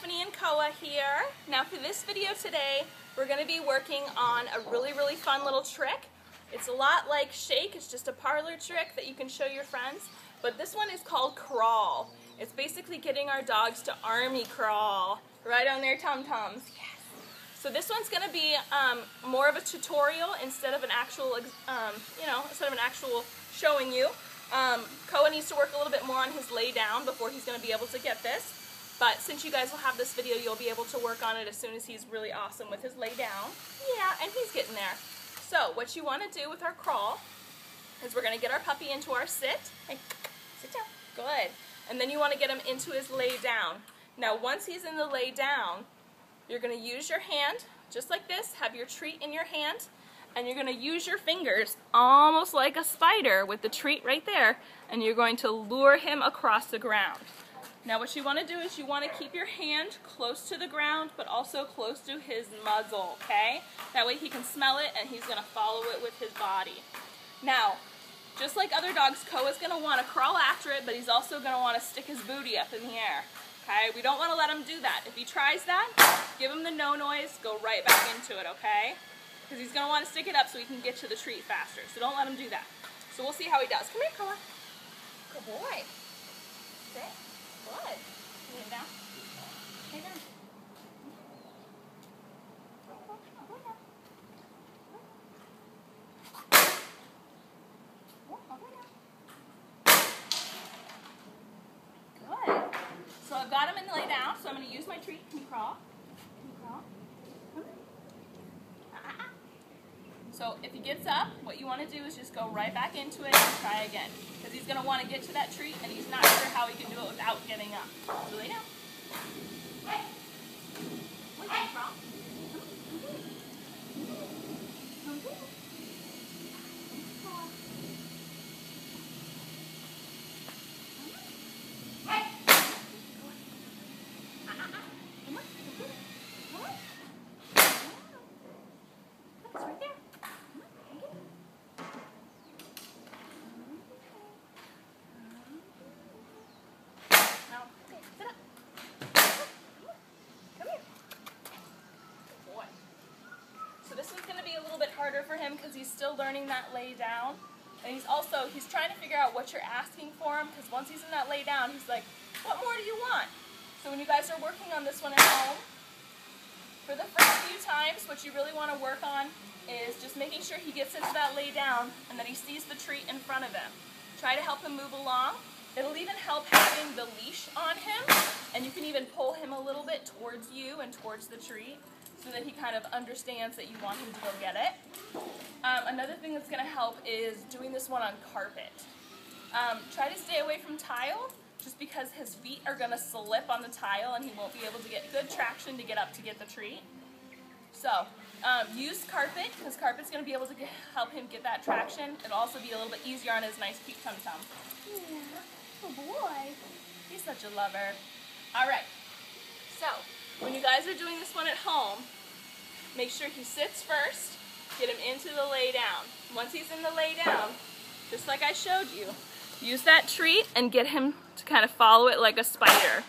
Stephanie and Koa here. Now for this video today, we're going to be working on a really, really fun little trick. It's a lot like shake, it's just a parlor trick that you can show your friends, but this one is called crawl. It's basically getting our dogs to army crawl right on their tum-tums. Yes. So this one's going to be um, more of a tutorial instead of an actual, um, you know, instead of an actual showing you. Um, Koa needs to work a little bit more on his lay down before he's going to be able to get this. But since you guys will have this video, you'll be able to work on it as soon as he's really awesome with his lay down. Yeah, and he's getting there. So what you want to do with our crawl is we're going to get our puppy into our sit. Hey, sit down. Good. And then you want to get him into his lay down. Now once he's in the lay down, you're going to use your hand, just like this, have your treat in your hand, and you're going to use your fingers almost like a spider with the treat right there, and you're going to lure him across the ground. Now what you want to do is you want to keep your hand close to the ground, but also close to his muzzle, okay? That way he can smell it and he's going to follow it with his body. Now, just like other dogs, Koa's going to want to crawl after it, but he's also going to want to stick his booty up in the air. Okay, we don't want to let him do that. If he tries that, give him the no noise, go right back into it, okay? Because he's going to want to stick it up so he can get to the treat faster. So don't let him do that. So we'll see how he does. Come here, Koa. Good boy. Sit. Good. Lay down. Lay down. Good. So I've got him in lay down, so I'm going to use my treat. Can you crawl? Can you crawl? So if he gets up, what you want to do is just go right back into it and try again. Because he's going to want to get to that treat and he's not sure how he can do it without getting up. So lay down. Wait, can you? It's right there. Now, sit up. Come here. Good boy. So this is going to be a little bit harder for him because he's still learning that lay down. And he's also, he's trying to figure out what you're asking for him because once he's in that lay down, he's like, what more do you want? So when you guys are working on this one at home, for the first few times, what you really want to work on is just making sure he gets into that lay down and that he sees the treat in front of him. Try to help him move along. It'll even help having the leash on him, and you can even pull him a little bit towards you and towards the treat so that he kind of understands that you want him to go get it. Um, another thing that's going to help is doing this one on carpet. Um, try to stay away from tile just because his feet are going to slip on the tile and he won't be able to get good traction to get up to get the treat. So um, use carpet because carpet's going to be able to get, help him get that traction. It'll also be a little bit easier on his nice cute tum-tum. Yeah, good boy. He's such a lover. All right. So when you guys are doing this one at home, make sure he sits first. Get him into the lay down. Once he's in the lay down, just like I showed you, use that treat and get him to kind of follow it like a spider.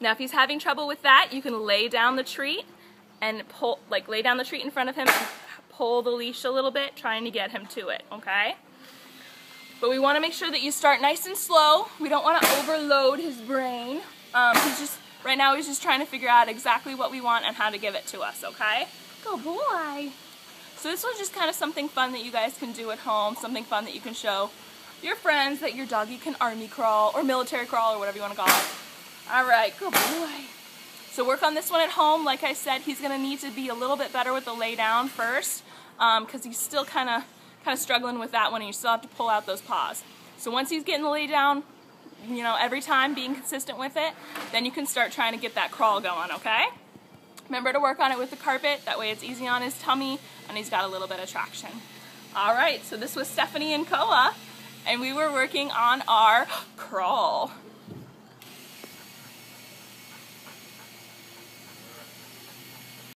Now if he's having trouble with that, you can lay down the treat and pull, like lay down the treat in front of him and pull the leash a little bit, trying to get him to it, okay? But we want to make sure that you start nice and slow. We don't want to overload his brain. Um, he's just, right now he's just trying to figure out exactly what we want and how to give it to us, okay? Good boy. So this was just kind of something fun that you guys can do at home, something fun that you can show your friends that your doggy can army crawl or military crawl or whatever you want to call it. All right, good boy. So work on this one at home. Like I said, he's going to need to be a little bit better with the lay down first because um, he's still kind of kind of struggling with that one and you still have to pull out those paws. So once he's getting the lay down, you know, every time being consistent with it, then you can start trying to get that crawl going, okay? Remember to work on it with the carpet, that way it's easy on his tummy and he's got a little bit of traction. All right, so this was Stephanie and Koa, and we were working on our crawl.